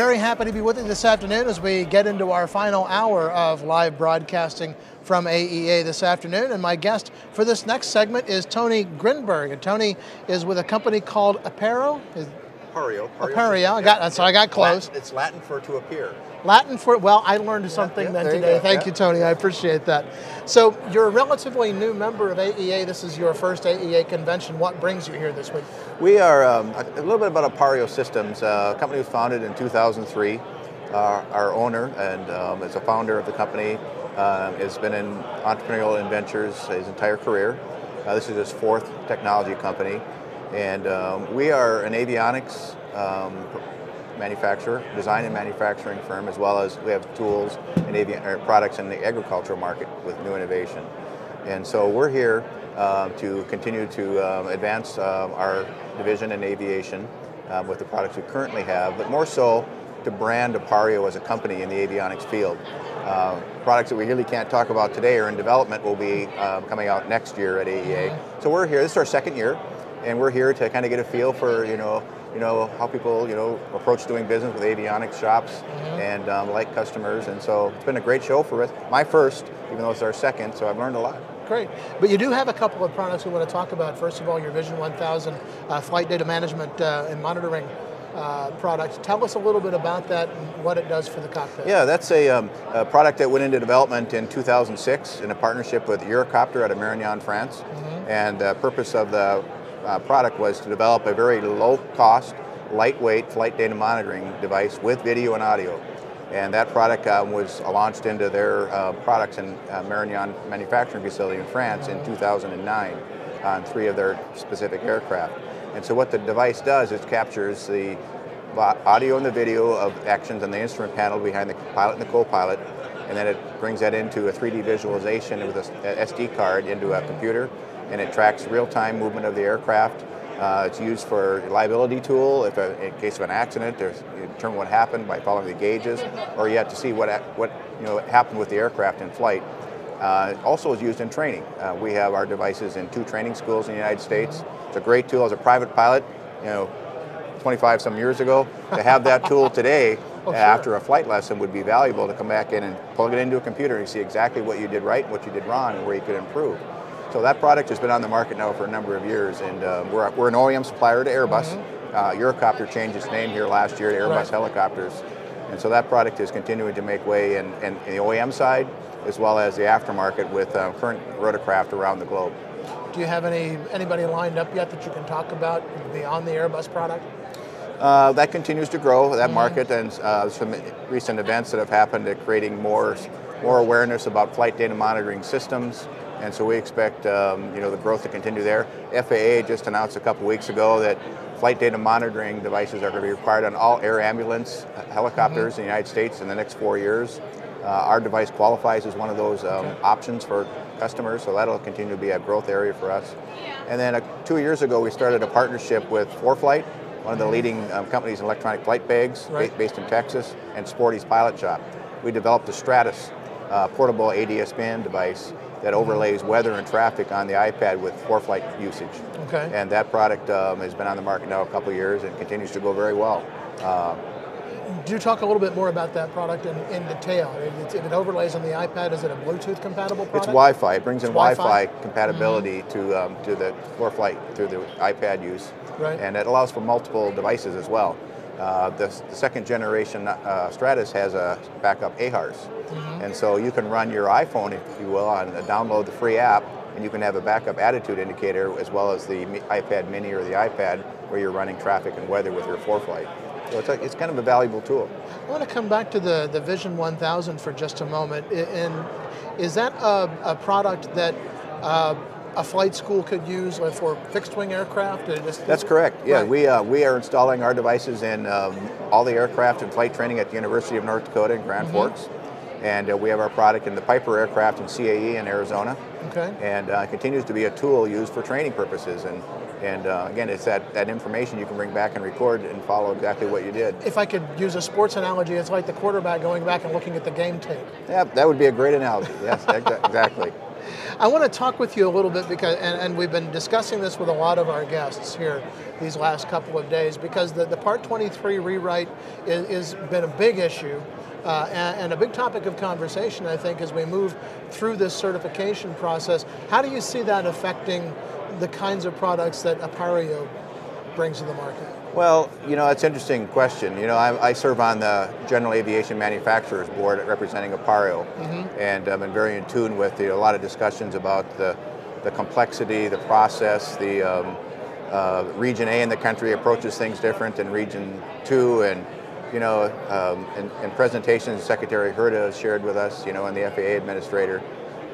Very happy to be with you this afternoon as we get into our final hour of live broadcasting from AEA this afternoon. And my guest for this next segment is Tony Grindberg. And Tony is with a company called Appareo. Appareo. I got, so I got close. Latin, it's Latin for to appear. Latin for, well, I learned something yeah, then there you today. Thank yeah. you, Tony. I appreciate that. So you're a relatively new member of AEA. This is your first AEA convention. What brings you here this week? We are um, a a little bit about Appareo Systems. Uh, a company was founded in 2003. Uh, our owner and um, is a founder of the company. Uh, has been in entrepreneurial ventures his entire career. Uh, this is his fourth technology company, and um, we are an avionics um, manufacturer, design and manufacturing firm, as well as we have tools and avi- or products in the agricultural market with new innovation. And so we're here um, to continue to um, advance um, our division in aviation with the products we currently have, but more so to brand Appareo as a company in the avionics field. Uh, products that we really can't talk about today are in development will be um, coming out next year at AEA. So we're here. This is our second year, and we're here to kind of get a feel for you know you know how people you know approach doing business with avionics shops and um, like customers. And so it's been a great show for us. My first, even though it's our second. So I've learned a lot. Great. But you do have a couple of products we want to talk about. First of all, your Vision 1000 uh, flight data management uh, and monitoring uh, product. Tell us a little bit about that and what it does for the cockpit. Yeah, that's a, um, a product that went into development in 2006 in a partnership with Eurocopter out of Marignane, France. And the purpose of the uh, product was to develop a very low cost, lightweight flight data monitoring device with video and audio. And that product um, was launched into their uh, products in uh, Marignane manufacturing facility in France in 2009 on three of their specific aircraft. And so what the device does is captures the audio and the video of actions on the instrument panel behind the pilot and the co-pilot, and then it brings that into a 3D visualization with a s- a SD card into a computer, and it tracks real-time movement of the aircraft. Uh, it's used for liability tool if a, in case of an accident, there's you determine what happened by following the gauges, or you have to see what what you know happened with the aircraft in flight. Uh, it also is used in training. Uh, we have our devices in two training schools in the United States. It's a great tool as a private pilot. You know, 25 some years ago. To have that tool today Oh, sure. after a flight lesson would be valuable to come back in and plug it into a computer and see exactly what you did right, what you did wrong, and where you could improve. So that product has been on the market now for a number of years, and uh, we're, we're an OEM supplier to Airbus. Uh, Eurocopter changed its name here last year to Airbus Mm-hmm. Right. Helicopters, and so that product is continuing to make way in, in, in the OEM side as well as the aftermarket with uh, current rotorcraft around the globe. Do you have any anybody lined up yet that you can talk about beyond the Airbus product? Uh, that continues to grow, that market, and uh, some recent events that have happened at creating more, more awareness about flight data monitoring systems. And so we expect um, you know, the growth to continue there. FAA just announced a couple weeks ago that flight data monitoring devices are going to be required on all air ambulance helicopters in the United States in the next four years. Uh, our device qualifies as one of those um, options for customers, so that'll continue to be a growth area for us. And then uh, two years ago, we started a partnership with ForeFlight, one of the leading um, companies in electronic flight bags, ba- Right. based in Texas, and Sporty's Pilot Shop. We developed the Stratus uh, portable ADS band device that overlays weather and traffic on the iPad with ForeFlight usage. Okay. And that product um, has been on the market now a couple years and continues to go very well. Uh, Do you talk a little bit more about that product in, in detail? If it, it overlays on the iPad, is it a Bluetooth compatible product? It's Wi-Fi. It brings in Wi-Fi? Wi-Fi compatibility to um, to the ForeFlight through the iPad use, Right. and it allows for multiple devices as well. Uh, the, the second generation uh, Stratus has a backup AHRS, Mm-hmm. and so you can run your iPhone, if you will, and uh, download the free app, and you can have a backup attitude indicator as well as the iPad Mini or the iPad where you're running traffic and weather with your ForeFlight. So it's, a, it's kind of a valuable tool. I want to come back to the, the Vision 1000 for just a moment. And is that a, a product that uh, a flight school could use for fixed wing aircraft? That's correct. Yeah, Right. we uh, we are installing our devices in um, all the aircraft and flight training at the University of North Dakota in Grand Forks, and uh, we have our product in the Piper aircraft in CAE in Arizona, Okay. and uh, continues to be a tool used for training purposes. And and uh, again, it's that that information you can bring back and record and follow exactly what you did. If I could use a sports analogy, it's like the quarterback going back and looking at the game tape. Yeah, that would be a great analogy. Yes, exactly. I want to talk with you a little bit because, and, and, we've been discussing this with a lot of our guests here these last couple of days, because the, the Part 23 rewrite has been a big issue uh, and, and, a big topic of conversation, I think, as we move through this certification process. How do you see that affecting the kinds of products that Appareo brings to the market? Well, you know, it's an interesting question. You know, I, I, serve on the General Aviation Manufacturers Board representing Appareo, mm-hmm. and I've been very in tune with the, a lot of discussions about the, the complexity, the process, the um, uh, Region A in the country approaches things different than Region 2, and you know, um, in, in, presentations Secretary Huerta has shared with us, you know, and the FAA administrator,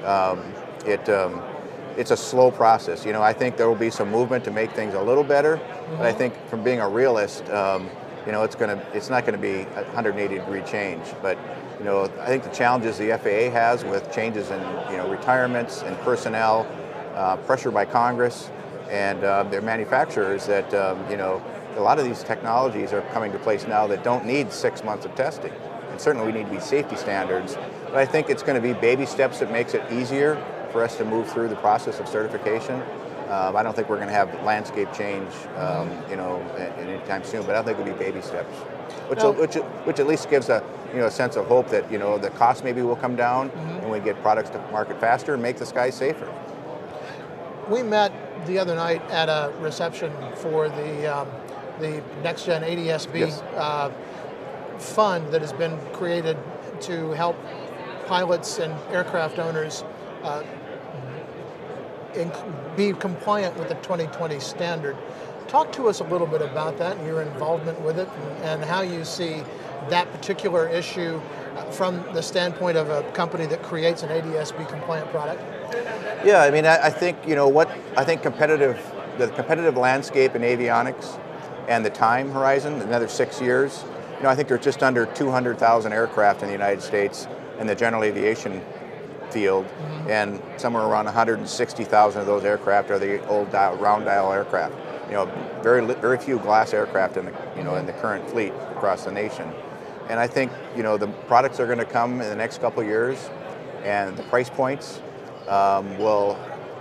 um, it um, it's a slow process. You know, I think there will be some movement to make things a little better, mm-hmm. but I mm-hmm. think from being a realist, um, you know, it's going to it's not going to be a 180 degree change. But you know, I think the challenges the FAA has with changes in you know retirements and personnel, uh, pressure by Congress, and uh, their manufacturers that um, you know a lot of these technologies are coming to place now that don't need six months of testing. And certainly we need to be safety standards. But I think it's going to be baby steps that makes it easier for us to move through the process of certification. Um, I don't think we're going to have landscape change, um, you know, anytime soon. But I think it'll be baby steps, which no. which which at least gives a you know a sense of hope that you know the cost maybe will come down mm-hmm. and we get products to market faster and make the skies safer. We met the other night at a reception for the um, the next gen ADSB yes. uh, fund that has been created to help pilots and aircraft owners uh, be compliant with the 2020 standard. Talk to us a little bit about that and your involvement with it and, and how you see that particular issue uh, from the standpoint of a company that creates an ADSB compliant product. Yeah, I mean, I, I think, you know, what I think competitive, the competitive landscape in avionics and the time horizon, another six years, you know, I think there's just under 200,000 aircraft in the United States in the general aviation field, mm-hmm. and somewhere around 160,000 of those aircraft are the old dial, round dial aircraft. You know, very very few glass aircraft in the you know in the current fleet across the nation, and I think you know the products are going to come in the next couple years, and the price points um, will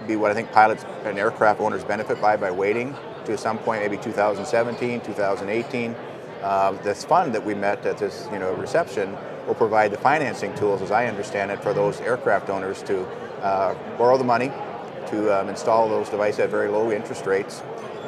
be what I think pilots and aircraft owners benefit by by waiting to some point, maybe 2017, 2018. Uh, this fund that we met at this you know reception will provide the financing tools, as I understand it, for those aircraft owners to uh, borrow the money to um, install those devices at very low interest rates.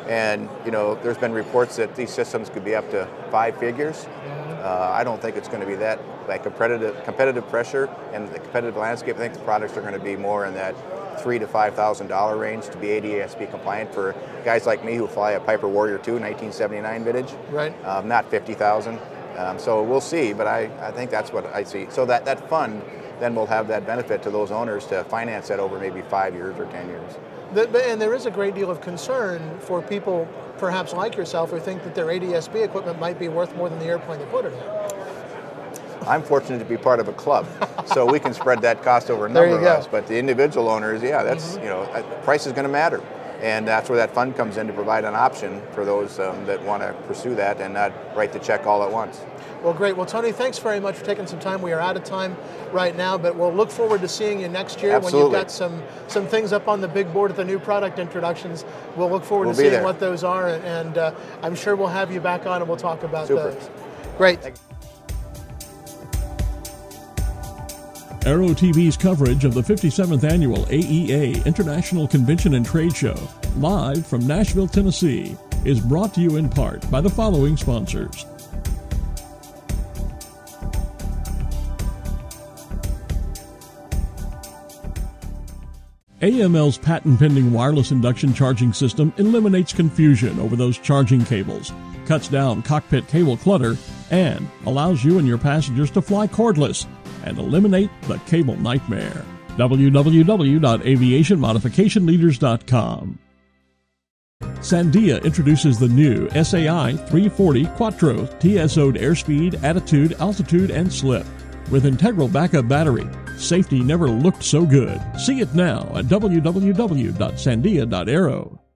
And you know, there's been reports that these systems could be up to five figures. Uh, I don't think it's going to be that like competitive competitive pressure and the competitive landscape. I think the products are going to be more in that three to five thousand dollar range to be ADSB compliant for guys like me who fly a Piper Warrior 2 1979 vintage. Right. Um, not fifty thousand. Um, so we'll see, but I, I think that's what I see. So that, that fund then will have that benefit to those owners to finance that over maybe five years or 10 years. The, and there is a great deal of concern for people, perhaps like yourself, who think that their ADSB equipment might be worth more than the airplane that put it in. I'm fortunate to be part of a club, so we can spread that cost over a number of us. But the individual owners, yeah, that's mm-hmm. you know, price is going to matter. And that's where that fund comes in to provide an option for those um, that want to pursue that and not write the check all at once. Well, great. Well, Tony, thanks very much for taking some time. We are out of time right now, but we'll look forward to seeing you next year Absolutely. when you've got some, some things up on the big board at the new product introductions. We'll look forward we'll to seeing there. what those are, and uh, I'm sure we'll have you back on and we'll talk about Super. those. Great. Aero TV's coverage of the 57th Annual AEA International Convention and Trade Show, live from Nashville, Tennessee, is brought to you in part by the following sponsors. AML's patent pending wireless induction charging system eliminates confusion over those charging cables, cuts down cockpit cable clutter, and allows you and your passengers to fly cordless and eliminate the cable nightmare. www.aviationmodificationleaders.com. Sandia introduces the new SAI 340 Quattro TSO'd airspeed, attitude, altitude, and slip. With integral backup battery, safety never looked so good. See it now at www.sandia.aero.